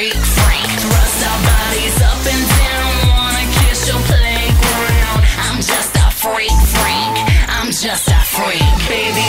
freak, freak. Thrust our bodies up and down. Wanna kiss your playground. I'm just a freak, freak. I'm just a freak. Baby,